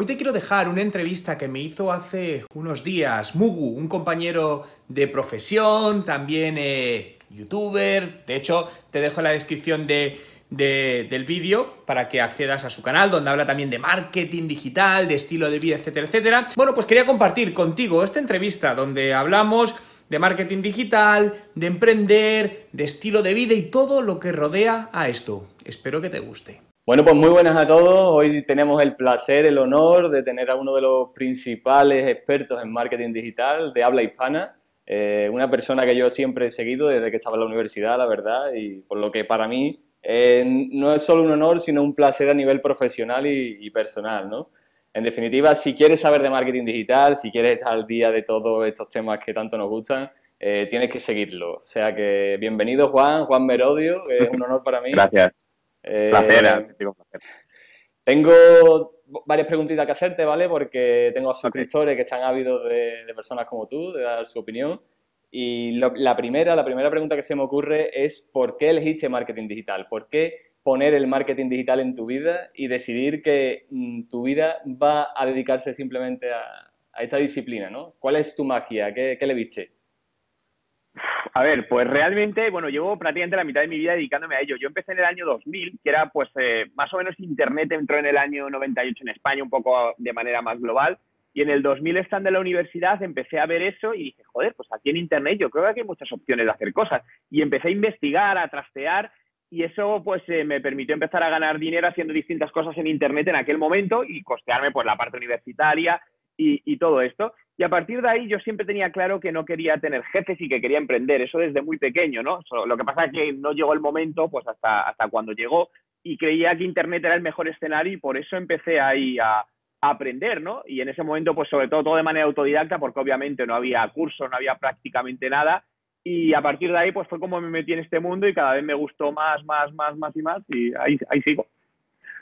Hoy te quiero dejar una entrevista que me hizo hace unos días Mugu, un compañero de profesión, también eh, youtuber. De hecho, te dejo en la descripción del vídeo para que accedas a su canal, donde habla también de marketing digital, de estilo de vida, etcétera, etcétera. Bueno, pues quería compartir contigo esta entrevista donde hablamos de marketing digital, de emprender, de estilo de vida y todo lo que rodea a esto. Espero que te guste. Bueno, pues muy buenas a todos. Hoy tenemos el placer, el honor de tener a uno de los principales expertos en marketing digital de habla hispana. Eh, una persona que yo siempre he seguido desde que estaba en la universidad, la verdad, y por lo que para mí eh, no es solo un honor, sino un placer a nivel profesional y, personal, ¿no? En definitiva, si quieres saber de marketing digital, si quieres estar al día de todos estos temas que tanto nos gustan, eh, tienes que seguirlo. O sea que bienvenido Juan, Juan Merodio, es un honor para mí. Gracias. Eh, placer, Tengo varias preguntitas que hacerte, ¿vale? Porque tengo suscriptores que están ávidos de, personas como tú, de dar su opinión. Y la primera, la primera pregunta que se me ocurre es ¿por qué elegiste marketing digital? ¿Por qué poner el marketing digital en tu vida y decidir que mm, tu vida va a dedicarse simplemente a, esta disciplina, ¿no? ¿Cuál es tu magia? ¿Qué, qué le viste? A ver, pues realmente, bueno, llevo prácticamente la mitad de mi vida dedicándome a ello. Yo empecé en el año 2000, que era pues eh, más o menos Internet entró en el año 98 en España, un poco de manera más global. Y en el 2000, estando en la universidad, empecé a ver eso y dije, joder, pues aquí en Internet yo creo que hay muchas opciones de hacer cosas. Y empecé a investigar, a trastear y eso pues eh, me permitió empezar a ganar dinero haciendo distintas cosas en Internet en aquel momento y costearme pues la parte universitaria y, y todo esto. Y a partir de ahí yo siempre tenía claro que no quería tener jefes y que quería emprender, eso desde muy pequeño, ¿no? lo que pasa es que no llegó el momento, pues hasta, hasta cuando llegó, y creía que Internet era el mejor escenario y por eso empecé ahí a, aprender, ¿no? Y en ese momento, pues sobre todo todo de manera autodidacta, porque obviamente no había curso, no había prácticamente nada, y a partir de ahí, pues fue como me metí en este mundo y cada vez me gustó más, más, más, más y más, y ahí, ahí sigo.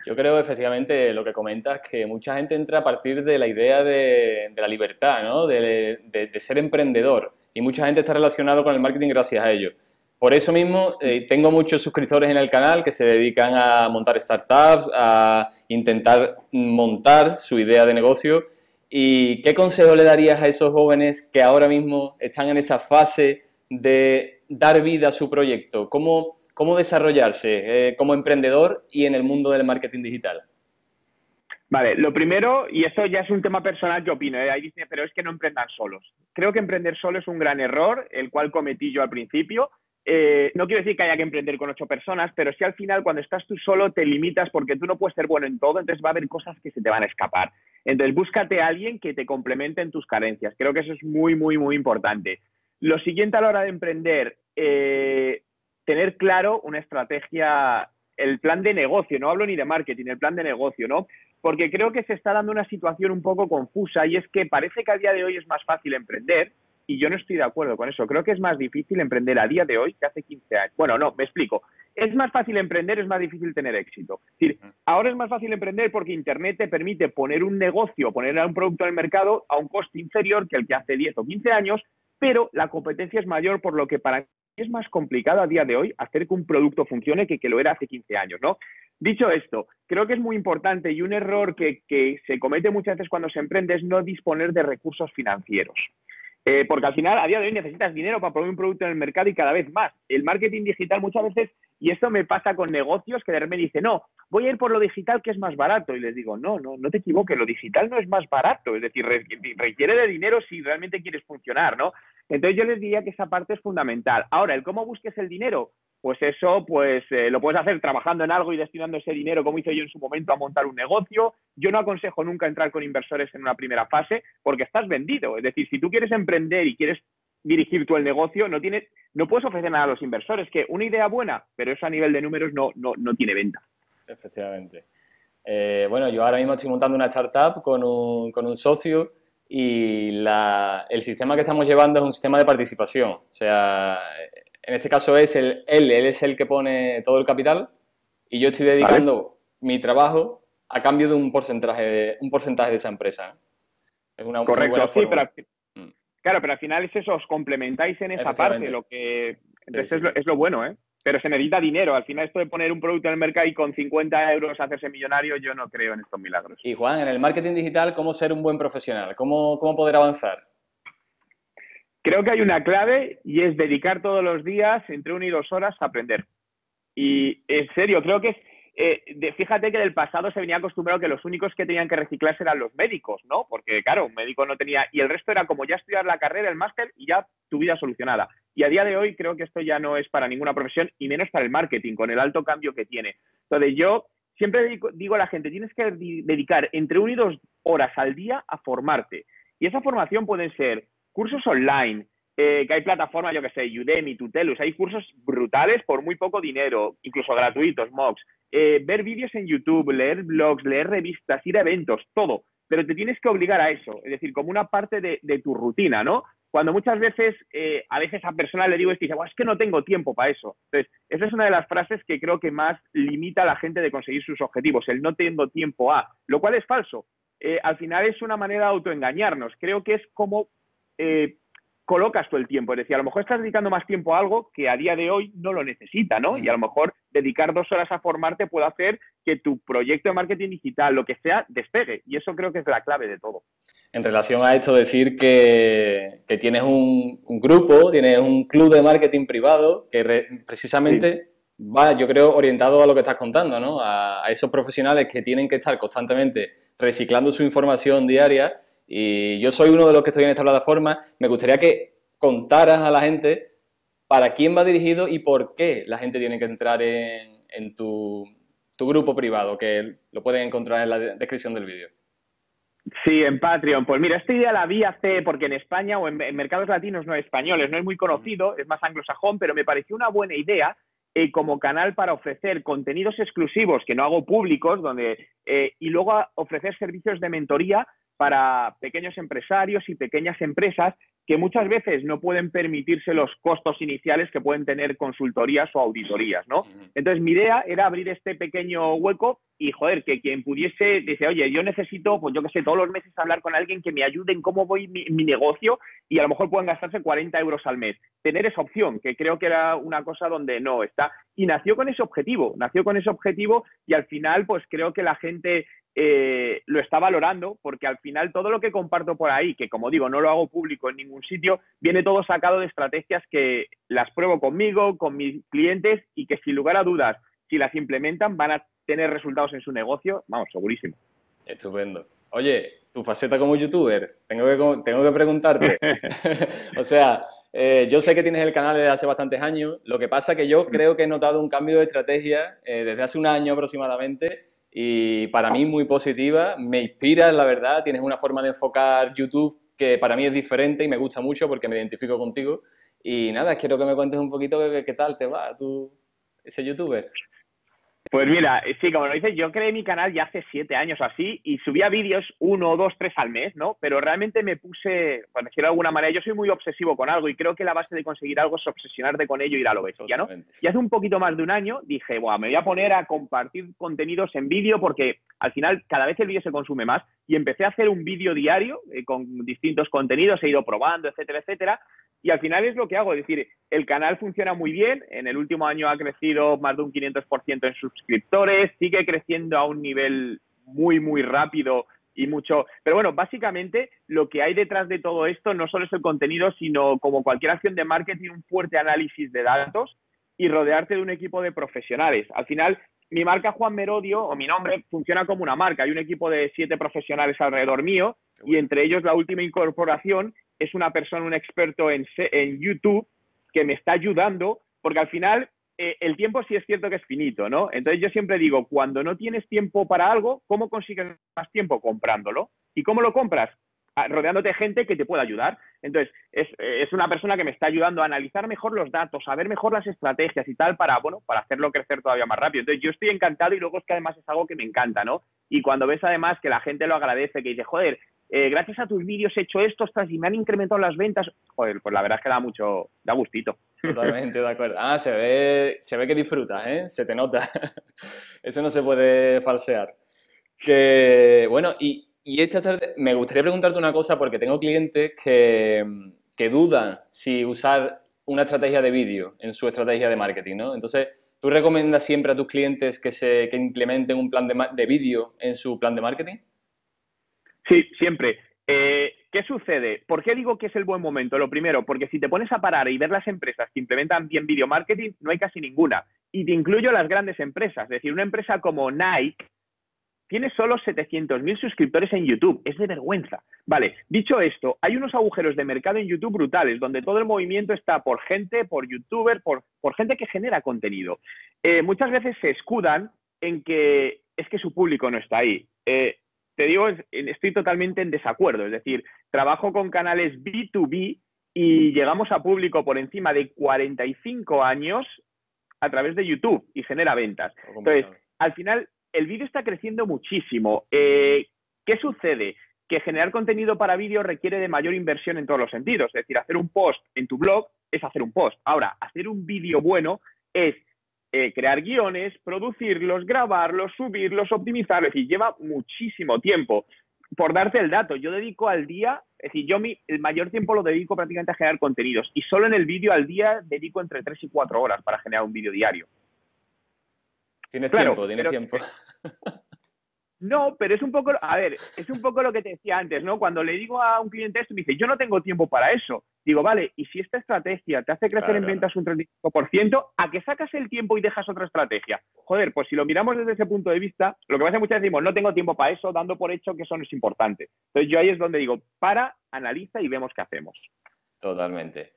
Yo creo efectivamente lo que comentas, que mucha gente entra a partir de la idea de, la libertad, ¿no? de, ser emprendedor. Y mucha gente está relacionado con el marketing gracias a ello. Por eso mismo eh, tengo muchos suscriptores en el canal que se dedican a montar startups, a intentar montar su idea de negocio. ¿Y qué consejo le darías a esos jóvenes que ahora mismo están en esa fase de dar vida a su proyecto? ¿Cómo, cómo desarrollarse eh, como emprendedor y en el mundo del marketing digital? Vale, lo primero, y esto ya es un tema personal que opino, ¿eh? pero es que no emprendan solos. Creo que emprender solo es un gran error, el cual cometí yo al principio. Eh, no quiero decir que haya que emprender con ocho personas, pero si al final cuando estás tú solo te limitas porque tú no puedes ser bueno en todo, entonces va a haber cosas que se te van a escapar. Entonces búscate a alguien que te complemente en tus carencias. Creo que eso es muy, muy, muy importante. Lo siguiente a la hora de emprender, eh, tener claro una estrategia, el plan de negocio, no hablo ni de marketing, el plan de negocio, ¿no? Porque creo que se está dando una situación un poco confusa y es que parece que a día de hoy es más fácil emprender y yo no estoy de acuerdo con eso. Creo que es más difícil emprender a día de hoy que hace 15 años. Bueno, no, me explico. Es más fácil emprender, es más difícil tener éxito. Es decir, ahora es más fácil emprender porque Internet te permite poner un negocio, poner un producto en el mercado a un coste inferior que el que hace 10 o 15 años, pero la competencia es mayor, por lo que para es más complicado a día de hoy hacer que un producto funcione que que lo era hace 15 años, ¿no? Dicho esto, creo que es muy importante y un error que, se comete muchas veces cuando se emprende es no disponer de recursos financieros. Eh, porque al final, a día de hoy, necesitas dinero para poner un producto en el mercado y cada vez más. El marketing digital muchas veces, y esto me pasa con negocios que de repente dicen, no, voy a ir por lo digital que es más barato. Y les digo, no, no, no te equivoques, lo digital no es más barato. Es decir, requiere de dinero si realmente quieres funcionar, ¿no? Entonces yo les diría que esa parte es fundamental. Ahora, el cómo busques el dinero, pues eso pues eh, lo puedes hacer trabajando en algo y destinando ese dinero, como hice yo en su momento, a montar un negocio. Yo no aconsejo nunca entrar con inversores en una primera fase porque estás vendido. Es decir, si tú quieres emprender y quieres dirigir tú el negocio, no, tienes, no puedes ofrecer nada a los inversores, que una idea buena, pero eso a nivel de números no, no, no tiene venta. Efectivamente. Eh, bueno, yo ahora mismo estoy montando una startup con un, con un socio y la, el sistema que estamos llevando es un sistema de participación. O sea, en este caso es el, él, él es el que pone todo el capital y yo estoy dedicando mi trabajo a cambio de un porcentaje de, un porcentaje de esa empresa. Es una Correcto, sí, pero, claro, pero al final es eso, os complementáis en esa parte, lo que es lo, es lo, bueno, ¿eh? Pero se necesita dinero. Al final esto de poner un producto en el mercado y con 50 euros hacerse millonario, yo no creo en estos milagros. Y Juan, en el marketing digital, ¿cómo ser un buen profesional? ¿Cómo, cómo poder avanzar? Creo que hay una clave y es dedicar todos los días entre una y dos horas a aprender. Y en serio, creo que es eh, fíjate que del pasado se venía acostumbrado que los únicos que tenían que reciclarse eran los médicos, ¿no? Porque, claro, un médico no tenía. Y el resto era como ya estudiar la carrera, el máster y ya tu vida solucionada. Y a día de hoy creo que esto ya no es para ninguna profesión y menos para el marketing, con el alto cambio que tiene. Entonces, yo siempre digo, a la gente: tienes que dedicar entre una y dos horas al día a formarte. Y esa formación pueden ser cursos online, eh, que hay plataformas, yo que sé, Udemy, Tutelus, hay cursos brutales por muy poco dinero, incluso gratuitos, MOOCs. Eh, ver vídeos en YouTube, leer blogs, leer revistas, ir a eventos, todo. Pero te tienes que obligar a eso, es decir, como una parte de, tu rutina, ¿no? Cuando muchas veces, eh, a veces a personas le digo esto y dice, es que no tengo tiempo para eso. Entonces, esa es una de las frases que creo que más limita a la gente de conseguir sus objetivos, el no tengo tiempo a, lo cual es falso. al final es una manera de autoengañarnos. Creo que es como colocas todo el tiempo. Es decir, a lo mejor estás dedicando más tiempo a algo que a día de hoy no lo necesita, ¿no? Y a lo mejor dedicar dos horas a formarte puede hacer que tu proyecto de marketing digital, lo que sea, despegue. Y eso creo que es la clave de todo. En relación a esto, decir que, tienes un, grupo, tienes un club de marketing privado que precisamente va, yo creo, orientado a lo que estás contando, ¿no? A, a esos profesionales que tienen que estar constantemente reciclando su información diaria y yo soy uno de los que estoy en esta plataforma. Me gustaría que contaras a la gente para quién va dirigido y por qué la gente tiene que entrar en, tu, grupo privado, que lo pueden encontrar en la descripción del vídeo. Sí, en Patreon. Pues mira, esta idea la vi hace, porque en España o en, mercados latinos no españoles, no es muy conocido, es más anglosajón, pero me pareció una buena idea eh, como canal para ofrecer contenidos exclusivos que no hago públicos, donde, eh, y luego ofrecer servicios de mentoría para pequeños empresarios y pequeñas empresas que muchas veces no pueden permitirse los costos iniciales que pueden tener consultorías o auditorías, ¿no? Entonces, mi idea era abrir este pequeño hueco y, joder, que quien pudiese, dice, oye, yo necesito, pues yo qué sé, todos los meses hablar con alguien que me ayude en cómo voy mi, mi, negocio y a lo mejor puedan gastarse 40 euros al mes. Tener esa opción, que creo que era una cosa donde no está. Y nació con ese objetivo, nació con ese objetivo y al final, pues creo que la gente eh, lo está valorando porque al final todo lo que comparto por ahí, que como digo, no lo hago público en ningún sitio, viene todo sacado de estrategias que las pruebo conmigo, con mis clientes y que sin lugar a dudas, si las implementan, van a tener resultados en su negocio, vamos, segurísimo. Estupendo. Oye, tu faceta como youtuber, tengo que, tengo que preguntarte. o sea, eh, yo sé que tienes el canal desde hace bastantes años, lo que pasa que yo creo que he notado un cambio de estrategia eh, desde hace un año aproximadamente y para mí muy positiva, me inspira, la verdad, tienes una forma de enfocar YouTube que para mí es diferente y me gusta mucho porque me identifico contigo. Y nada, quiero que me cuentes un poquito qué, tal te va tú, ese youtuber. Pues mira, sí, como lo dices, yo creé mi canal ya hace siete años así y subía vídeos uno, dos, tres al mes, ¿no? Pero realmente me puse, por decirlo de alguna manera, yo soy muy obsesivo con algo y creo que la base de conseguir algo es obsesionarte con ello y ir a lo bestia, ¿no? Y hace un poquito más de un año dije, bueno, me voy a poner a compartir contenidos en vídeo porque al final cada vez el vídeo se consume más y empecé a hacer un vídeo diario eh, con distintos contenidos, he ido probando, etcétera, etcétera. Y al final es lo que hago, es decir, el canal funciona muy bien, en el último año ha crecido más de un 500% en suscriptores, sigue creciendo a un nivel muy, muy rápido y mucho. Pero bueno, básicamente lo que hay detrás de todo esto no solo es el contenido, sino como cualquier acción de marketing, un fuerte análisis de datos y rodearte de un equipo de profesionales. Al final, mi marca Juan Merodio o mi nombre funciona como una marca. Hay un equipo de siete profesionales alrededor mío y entre ellos la última incorporación es una persona, un experto en, en YouTube que me está ayudando, porque al final eh, el tiempo sí es cierto que es finito, ¿no? Entonces yo siempre digo, cuando no tienes tiempo para algo, ¿cómo consigues más tiempo? Comprándolo. ¿Y cómo lo compras? Rodeándote de gente que te pueda ayudar. Entonces, es, es, una persona que me está ayudando a analizar mejor los datos, a ver mejor las estrategias y tal para, bueno, para hacerlo crecer todavía más rápido. Entonces, yo estoy encantado y luego es que además es algo que me encanta, ¿no? Y cuando ves además que la gente lo agradece, que dice, joder, eh, gracias a tus vídeos he hecho esto, ostras, y me han incrementado las ventas. Joder, pues la verdad es que da mucho, da gustito. Totalmente de acuerdo. Ah, se ve, se ve que disfrutas, ¿eh? Se te nota. Eso no se puede falsear. Que, bueno, y, y esta tarde me gustaría preguntarte una cosa porque tengo clientes que, que dudan si usar una estrategia de vídeo en su estrategia de marketing, ¿no? Entonces, ¿tú recomiendas siempre a tus clientes que, se, que implementen un plan de, de vídeo en su plan de marketing? Sí, siempre. Eh, ¿Qué sucede? ¿Por qué digo que es el buen momento? Lo primero, porque si te pones a parar y ver las empresas que implementan bien video marketing, no hay casi ninguna. Y te incluyo las grandes empresas. Es decir, una empresa como Nike tiene solo 700.000 suscriptores en YouTube. Es de vergüenza. Vale, dicho esto, hay unos agujeros de mercado en YouTube brutales, donde todo el movimiento está por gente, por youtuber, por, por gente que genera contenido. Eh, muchas veces se escudan en que es que su público no está ahí. Eh, te digo, estoy totalmente en desacuerdo. Es decir, trabajo con canales B2B y llegamos a público por encima de 45 años a través de YouTube y genera ventas. Entonces, al final, el vídeo está creciendo muchísimo. Eh, ¿Qué sucede? Que generar contenido para vídeo requiere de mayor inversión en todos los sentidos. Es decir, hacer un post en tu blog es hacer un post. Ahora, hacer un vídeo bueno es eh, crear guiones, producirlos, grabarlos, subirlos, optimizarlos. Es decir, lleva muchísimo tiempo. Por darte el dato, yo dedico al día, es decir, yo mi, el mayor tiempo lo dedico prácticamente a generar contenidos y solo en el vídeo al día dedico entre 3 y 4 horas para generar un vídeo diario. Tienes tiempo, tienes tiempo. No, pero es un poco, a ver, es un poco lo que te decía antes, ¿no? Cuando le digo a un cliente esto, me dice, yo no tengo tiempo para eso. Digo, vale, y si esta estrategia te hace crecer en ventas un 35%, ¿a qué sacas el tiempo y dejas otra estrategia? Joder, pues si lo miramos desde ese punto de vista, lo que pasa es que muchas veces decimos, no tengo tiempo para eso, dando por hecho que eso no es importante. Entonces yo ahí es donde digo, para, analiza y vemos qué hacemos. Totalmente.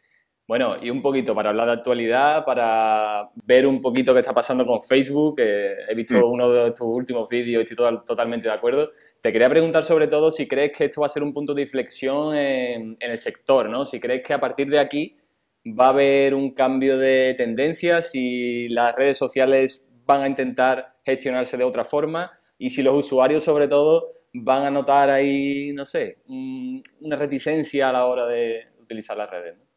Bueno, y un poquito para hablar de actualidad, para ver un poquito qué está pasando con Facebook. he visto mm. uno de tus últimos vídeos y estoy totalmente de acuerdo. Te quería preguntar sobre todo si crees que esto va a ser un punto de inflexión en, el sector, ¿no? Si crees que a partir de aquí va a haber un cambio de tendencia, si las redes sociales van a intentar gestionarse de otra forma y si los usuarios sobre todo van a notar ahí, no sé, una reticencia a la hora de utilizar las redes. ¿no?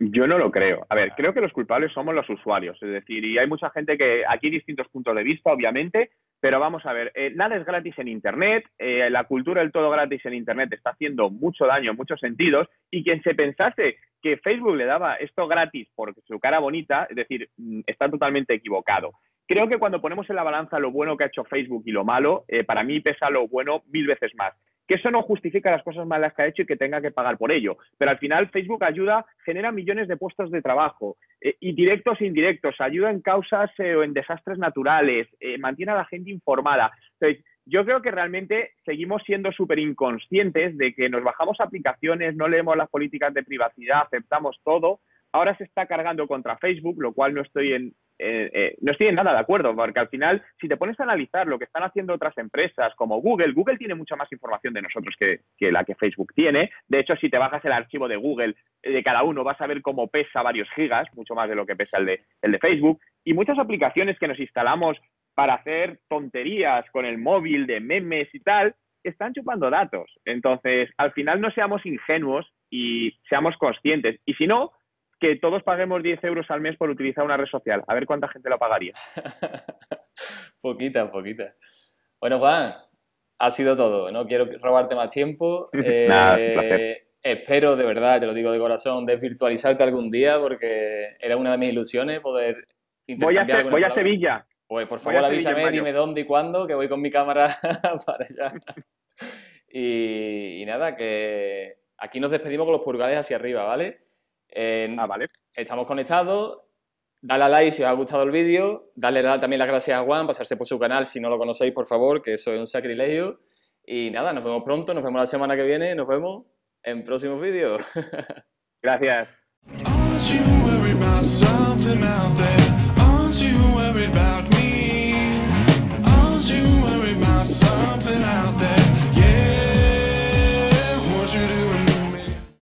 Yo no lo creo. A ver, creo que los culpables somos los usuarios. Es decir, y hay mucha gente que aquí hay distintos puntos de vista, obviamente, pero vamos a ver, eh, nada es gratis en Internet, eh, la cultura del todo gratis en Internet está haciendo mucho daño en muchos sentidos, y quien se pensase que Facebook le daba esto gratis por su cara bonita, es decir, mm, está totalmente equivocado. Creo que cuando ponemos en la balanza lo bueno que ha hecho Facebook y lo malo, eh, para mí pesa lo bueno mil veces más que eso no justifica las cosas malas que ha hecho y que tenga que pagar por ello. Pero al final Facebook ayuda, genera millones de puestos de trabajo, eh, y directos e indirectos, ayuda en causas eh, o en desastres naturales, eh, mantiene a la gente informada. Entonces, yo creo que realmente seguimos siendo súper inconscientes de que nos bajamos aplicaciones, no leemos las políticas de privacidad, aceptamos todo. Ahora se está cargando contra Facebook, lo cual no estoy en, eh, eh, no estoy en nada de acuerdo, porque al final, si te pones a analizar lo que están haciendo otras empresas como Google, Google tiene mucha más información de nosotros que, la que Facebook tiene. De hecho, si te bajas el archivo de Google eh, de cada uno, vas a ver cómo pesa varios gigas, mucho más de lo que pesa el de, el de Facebook. Y muchas aplicaciones que nos instalamos para hacer tonterías con el móvil de memes y tal, están chupando datos. Entonces, al final no seamos ingenuos y seamos conscientes. Y si no, que todos paguemos 10 euros al mes por utilizar una red social. A ver cuánta gente lo pagaría. poquita, poquita. Bueno, Juan, ha sido todo. No quiero robarte más tiempo. Eh, espero, de verdad, te lo digo de corazón, desvirtualizarte algún día porque era una de mis ilusiones poder Voy a, voy a Sevilla. Pues por favor avísame, dime dónde y cuándo, que voy con mi cámara para allá. Y, y, nada, que aquí nos despedimos con los purgales hacia arriba, ¿vale? Ah, vale. Estamos conectados. Dale a like si os ha gustado el vídeo. Dale también las gracias a Juan, pasarse por su canal si no lo conocéis, por favor, que eso es un sacrilegio. Y nada, nos vemos pronto, nos vemos la semana que viene, nos vemos en próximos vídeos. Gracias.